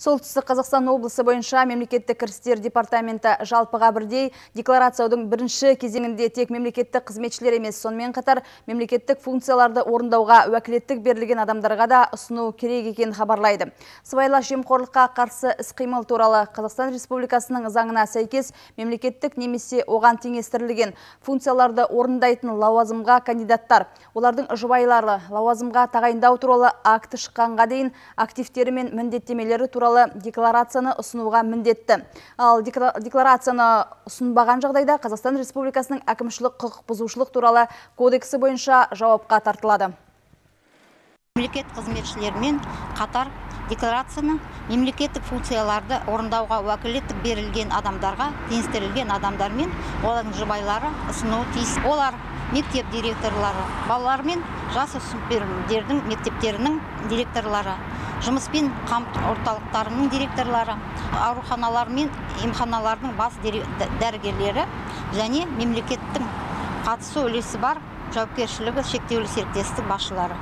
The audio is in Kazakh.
Солтүстік Қазақстан облысы бойынша мемлекеттік кірістер департаменті жалпыға бірдей декларациyaудың бірінші кезеңінде тек мемлекеттік қызметшілер емес, сонымен қатар мемлекеттік функцияларды орындауға уәкілеттік берілген адамдарға да ұсыну керек екенін хабарлайды. Сыбайлас жемқорлыққа қарсы іс-қимыл туралы Қазақстан Республикасының заңына сәйкес мемлекеттік немесе оған теңестірілген функцияларды орындайтын лауазымға кандидаттар, олардың жұбайлары лауазымға тағайындау туралы акті шыққанға дейін активтері мен міндеттемелері туралы декларацияны ұсынуға міндетті. Ал декларацияны ұсынбаған жағдайда Қазақстан Республикасының әкімшілік құқық бұзушылық туралы кодексі бойынша жауапқа тартылады. Мемлекет қызметшілермен қатар декларацияны мемлекеттік функцияларды орындауға уәкілеттік берілген адамдарға, теңестірілген адамдар мен олардың жұбайлары ұсынуы тиіс. Олар мектеп директорлары, балалар мен жас өспірімдердің мектептерінің директорлары, жұмыспен қамту орталықтарының директорлары, ауруханалар мен емханалардың бас дәрігерлері және мемлекеттің қатысу үлесі бар жауапкершілігі шектеулі серіктестік басшылары.